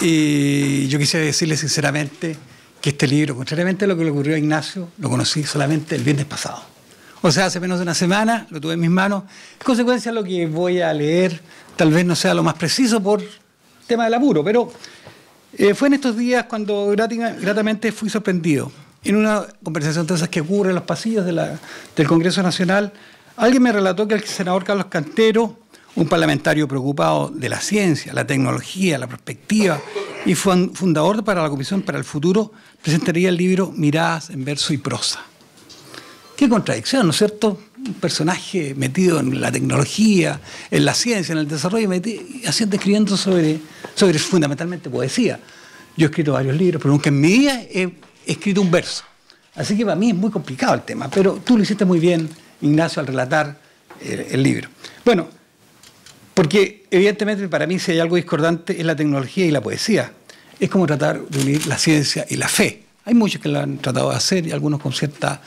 Y yo quisiera decirle sinceramente que este libro, contrariamente a lo que le ocurrió a Ignacio, lo conocí solamente el viernes pasado. O sea, hace menos de una semana lo tuve en mis manos. En consecuencia, lo que voy a leer tal vez no sea lo más preciso por tema del apuro, pero eh, fue en estos días cuando gratamente fui sorprendido. En una conversación de esas que ocurre en los pasillos del Congreso Nacional, alguien me relató que el senador Carlos Cantero, un parlamentario preocupado de la ciencia, la tecnología, la perspectiva y fundador para la Comisión para el Futuro, presentaría el libro Miradas en verso y prosa. Qué contradicción, ¿no es cierto? Un personaje metido en la tecnología, en la ciencia, en el desarrollo, haciendo, escribiendo sobre, sobre fundamentalmente poesía. Yo he escrito varios libros, pero nunca en mi vida he escrito un verso. Así que para mí es muy complicado el tema, pero tú lo hiciste muy bien, Ignacio, al relatar el, el libro. Bueno, porque evidentemente para mí si hay algo discordante es la tecnología y la poesía. Es como tratar de unir la ciencia y la fe. Hay muchos que lo han tratado de hacer y algunos con cierta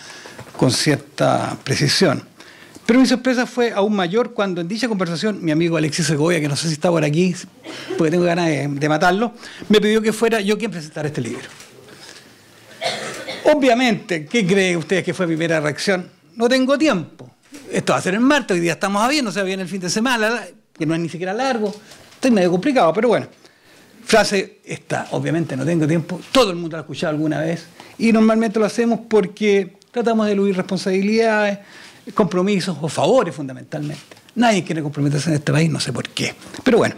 con cierta precisión. Pero mi sorpresa fue aún mayor cuando en dicha conversación mi amigo Alexis Segovia, que no sé si está por aquí, porque tengo ganas de, matarlo, me pidió que fuera yo quien presentara este libro. Obviamente, ¿qué creen ustedes que fue mi primera reacción? No tengo tiempo. Esto va a ser en martes, hoy día estamos a bien, no se bien el fin de semana, que no es ni siquiera largo. Estoy medio complicado, pero bueno. Frase esta, obviamente no tengo tiempo, todo el mundo la ha escuchado alguna vez y normalmente lo hacemos porque Tratamos de eludir responsabilidades, compromisos o favores fundamentalmente. Nadie quiere comprometerse en este país, no sé por qué. Pero bueno,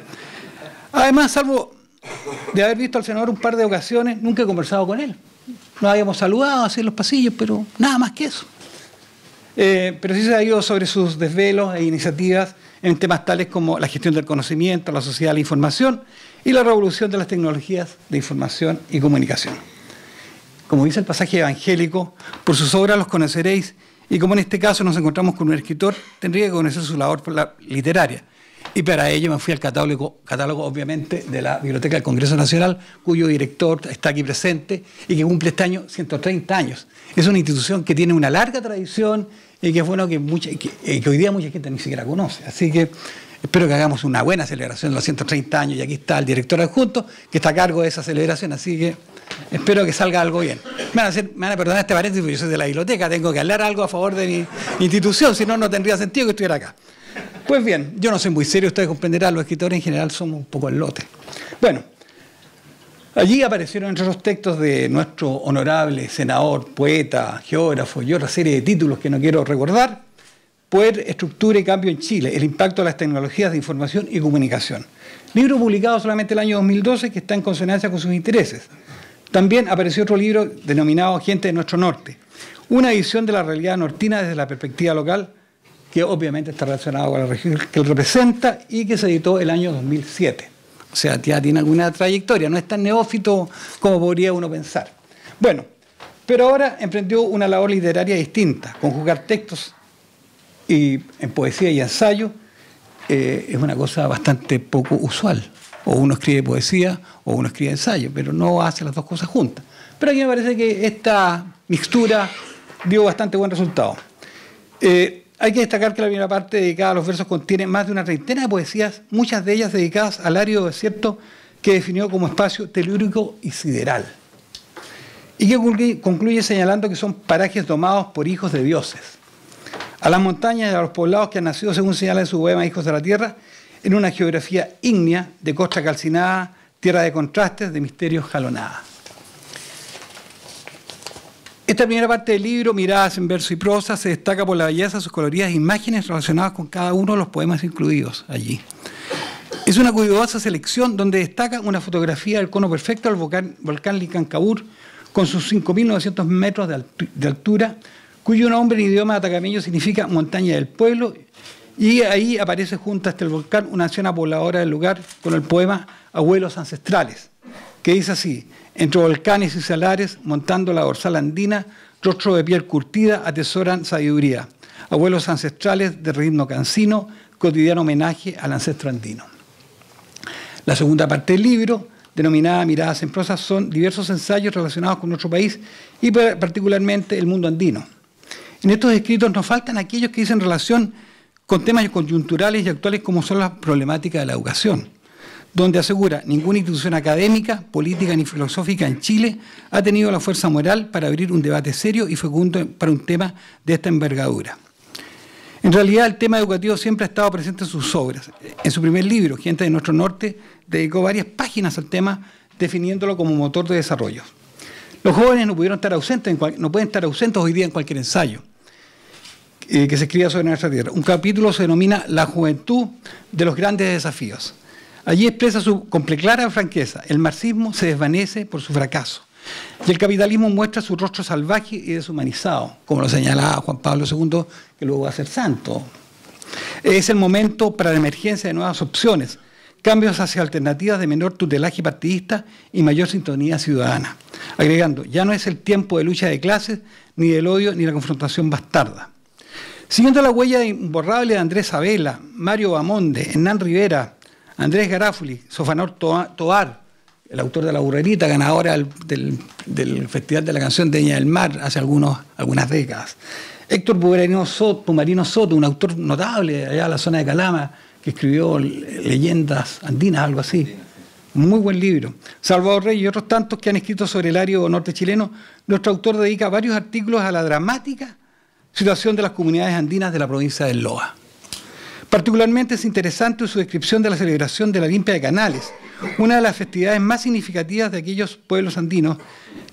además, salvo de haber visto al senador un par de ocasiones, nunca he conversado con él. Nos habíamos saludado así en los pasillos, pero nada más que eso. Eh, pero sí se ha ido sobre sus desvelos e iniciativas en temas tales como la gestión del conocimiento, la sociedad de la información y la revolución de las tecnologías de información y comunicación como dice el pasaje evangélico, por sus obras los conoceréis, y como en este caso nos encontramos con un escritor, tendría que conocer su labor literaria. Y para ello me fui al catálogo, catálogo, obviamente, de la Biblioteca del Congreso Nacional, cuyo director está aquí presente y que cumple este año 130 años. Es una institución que tiene una larga tradición y que es bueno que, mucha, eh, que hoy día mucha gente ni siquiera conoce. Así que espero que hagamos una buena celebración de los 130 años y aquí está el director adjunto que está a cargo de esa celebración. Así que Espero que salga algo bien. Me van, a me van a perdonar este paréntesis porque yo soy de la biblioteca, tengo que hablar algo a favor de mi institución, si no, no tendría sentido que estuviera acá. Pues bien, yo no soy muy serio, ustedes comprenderán, los escritores en general somos un poco el lote. Bueno, allí aparecieron entre los textos de nuestro honorable senador, poeta, geógrafo y otra serie de títulos que no quiero recordar, Poder, Estructura y Cambio en Chile, el impacto de las tecnologías de información y comunicación. Libro publicado solamente el año 2012 que está en consonancia con sus intereses. También apareció otro libro denominado Gente de nuestro norte, una edición de la realidad nortina desde la perspectiva local, que obviamente está relacionado con la región que él representa y que se editó el año 2007. O sea, ya tiene alguna trayectoria, no es tan neófito como podría uno pensar. Bueno, pero ahora emprendió una labor literaria distinta, conjugar textos y, en poesía y ensayo eh, es una cosa bastante poco usual. O uno escribe poesía o uno escribe ensayo, pero no hace las dos cosas juntas. Pero aquí me parece que esta mixtura dio bastante buen resultado. Eh, hay que destacar que la primera parte dedicada a los versos contiene más de una treintena de poesías, muchas de ellas dedicadas al árido desierto que definió como espacio telúrico y sideral. Y que concluye señalando que son parajes domados por hijos de dioses. A las montañas y a los poblados que han nacido, según señala en su poema Hijos de la Tierra, en una geografía ígnea de costa calcinada, tierra de contrastes, de misterios jalonada. Esta primera parte del libro, Miradas en verso y prosa, se destaca por la belleza de sus coloridas imágenes relacionadas con cada uno de los poemas incluidos allí. Es una cuidadosa selección donde destaca una fotografía del cono perfecto del volcán, volcán con sus 5.900 metros de, altura, cuyo nombre en idioma atacameño significa montaña del pueblo y ahí aparece junto a este volcán una anciana pobladora del lugar con el poema Abuelos Ancestrales, que dice así, entre volcanes y salares, montando la dorsal andina, rostro de piel curtida, atesoran sabiduría. Abuelos ancestrales de ritmo cansino, cotidiano homenaje al ancestro andino. La segunda parte del libro, denominada Miradas en prosa, son diversos ensayos relacionados con nuestro país y particularmente el mundo andino. En estos escritos nos faltan aquellos que dicen relación con temas coyunturales y actuales como son las problemáticas de la educación. Donde asegura ninguna institución académica, política ni filosófica en Chile ha tenido la fuerza moral para abrir un debate serio y fecundo para un tema de esta envergadura. En realidad el tema educativo siempre ha estado presente en sus obras. En su primer libro, Gente de Nuestro Norte, dedicó varias páginas al tema definiéndolo como motor de desarrollo. Los jóvenes no pudieron estar ausentes, no pueden estar ausentes hoy día en cualquier ensayo eh, que se escriba sobre nuestra tierra. Un capítulo se denomina La juventud de los grandes desafíos. Allí expresa su, con clara franqueza, el marxismo se desvanece por su fracaso y el capitalismo muestra su rostro salvaje y deshumanizado, como lo señalaba Juan Pablo II, que luego va a ser santo. Es el momento para la emergencia de nuevas opciones, cambios hacia alternativas de menor tutelaje partidista y mayor sintonía ciudadana. Agregando, ya no es el tiempo de lucha de clases, ni del odio, ni la confrontación bastarda. Siguiendo la huella imborrable de Andrés Abela, Mario Bamonde, Hernán Rivera, Andrés Garáfuli, Sofanor Toar, el autor de La Burrerita, ganadora del, Festival de la Canción de Ña del Mar hace algunos, algunas décadas. Héctor Pumarino Soto, Soto, un autor notable allá en la zona de Calama, que escribió Leyendas Andinas, algo así. Muy buen libro. Salvador Rey y otros tantos que han escrito sobre el área norte chileno, nuestro autor dedica varios artículos a la dramática situación de las comunidades andinas de la provincia del Loa. Particularmente es interesante su descripción de la celebración de la limpia de canales, una de las festividades más significativas de aquellos pueblos andinos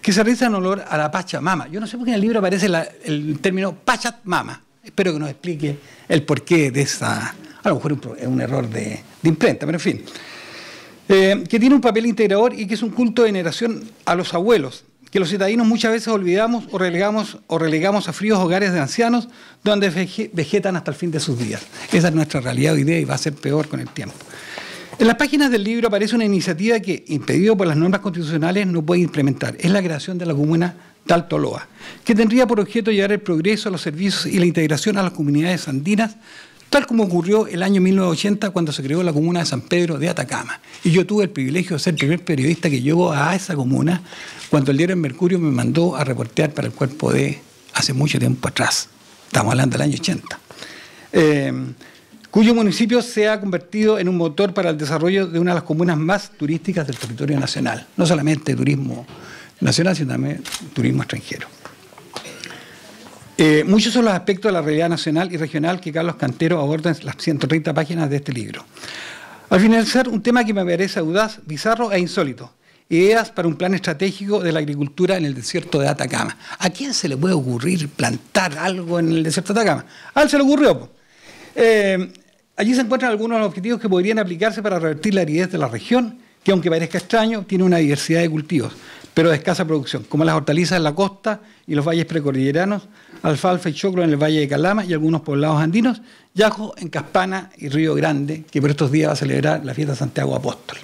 que se realiza en honor a la Pachamama. Yo no sé por qué en el libro aparece el término Pachamama. Espero que nos explique el porqué de esa. A lo mejor es un error de, imprenta, pero en fin. Eh, que tiene un papel integrador y que es un culto de veneración a los abuelos, que los citadinos muchas veces olvidamos o relegamos, o relegamos a fríos hogares de ancianos donde vegetan hasta el fin de sus días. Esa es nuestra realidad hoy día y va a ser peor con el tiempo. En las páginas del libro aparece una iniciativa que, impedido por las normas constitucionales, no puede implementar. Es la creación de la comuna de Alto Loa, que tendría por objeto llevar el progreso, los servicios y la integración a las comunidades andinas, tal como ocurrió el año 1980 cuando se creó la comuna de San Pedro de Atacama. Y yo tuve el privilegio de ser el primer periodista que llegó a esa comuna cuando el diario Mercurio me mandó a reportear para el cuerpo de hace mucho tiempo atrás. Estamos hablando del año 80 cuyo municipio se ha convertido en un motor para el desarrollo de una de las comunas más turísticas del territorio nacional. No solamente turismo nacional, sino también turismo extranjero. Eh, muchos son los aspectos de la realidad nacional y regional que Carlos Cantero aborda en las 130 páginas de este libro. Al finalizar, un tema que me parece audaz, bizarro e insólito. Ideas para un plan estratégico de la agricultura en el desierto de Atacama. ¿A quién se le puede ocurrir plantar algo en el desierto de Atacama? A él se le ocurrió. Eh, allí se encuentran algunos objetivos que podrían aplicarse para revertir la aridez de la región, que aunque parezca extraño, tiene una diversidad de cultivos, pero de escasa producción, como las hortalizas en la costa y los valles precordilleranos, alfalfa y choclo en el valle de Calama y algunos poblados andinos, yajo en Caspana y Río Grande, que por estos días va a celebrar la fiesta de Santiago Apóstol.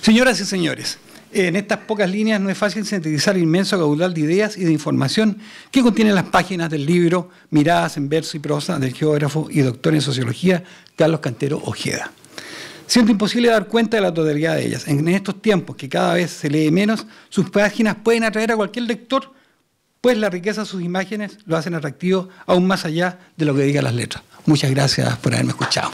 Señoras y señores, en estas pocas líneas no es fácil sintetizar el inmenso caudal de ideas y de información que contienen las páginas del libro Miradas en verso y prosa del geógrafo y doctor en sociología Carlos Cantero Ojeda. Siento imposible dar cuenta de la totalidad de ellas. En estos tiempos que cada vez se lee menos, sus páginas pueden atraer a cualquier lector, pues la riqueza de sus imágenes lo hacen atractivo aún más allá de lo que digan las letras. Muchas gracias por haberme escuchado.